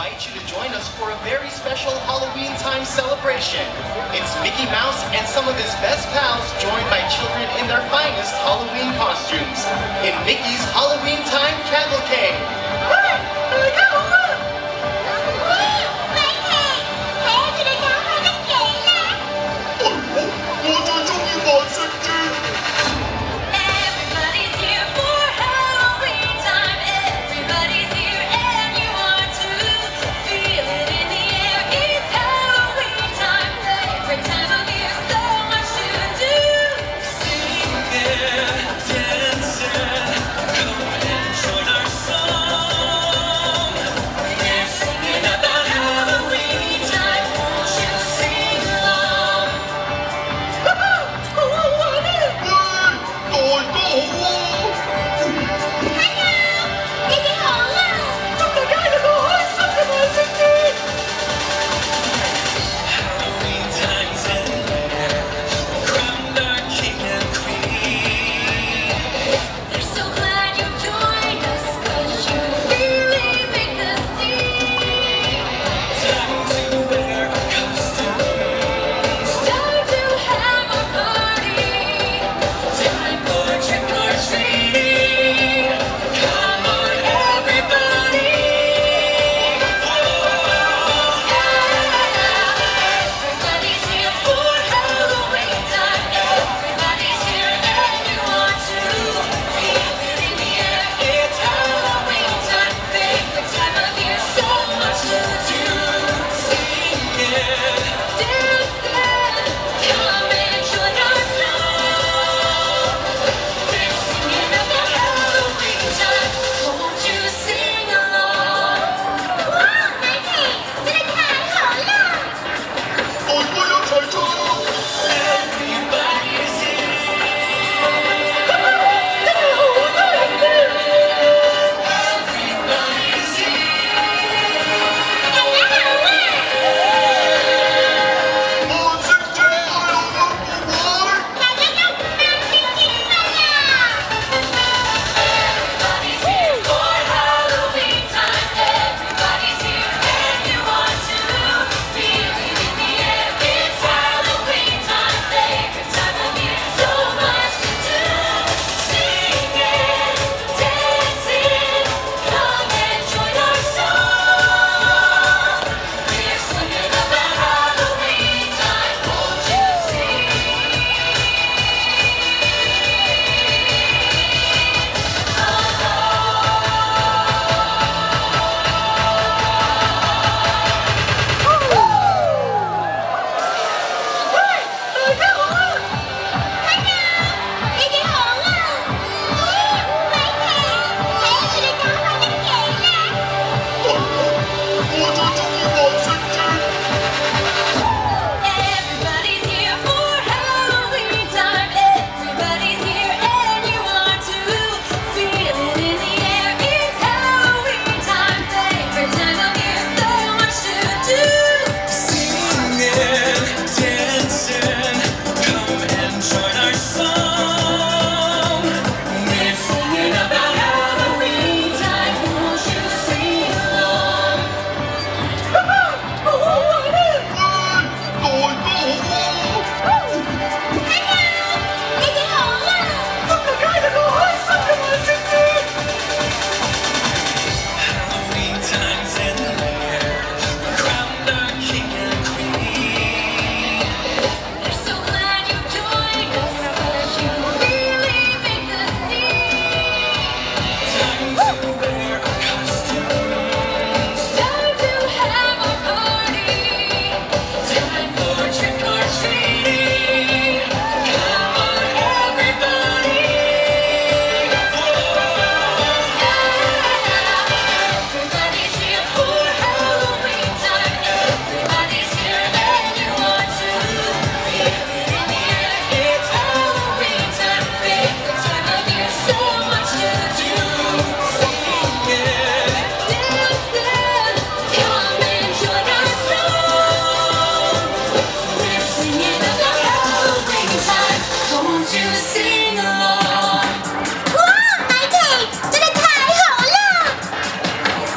invite you to join us for a very special Halloween time celebration. It's Mickey Mouse and some of his best pals joined by children in their finest Halloween costumes in Mickey's Halloween time cavalcade.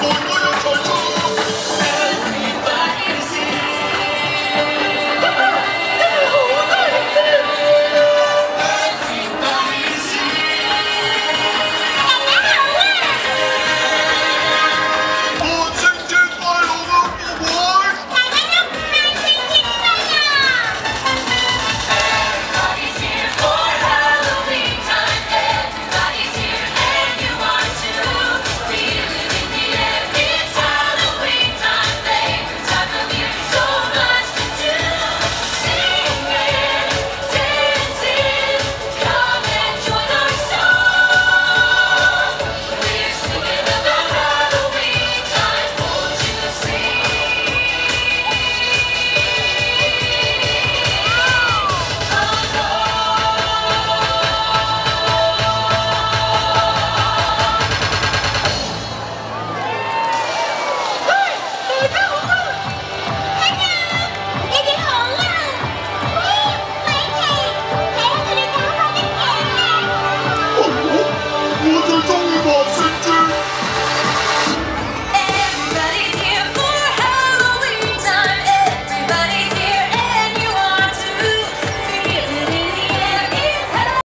California.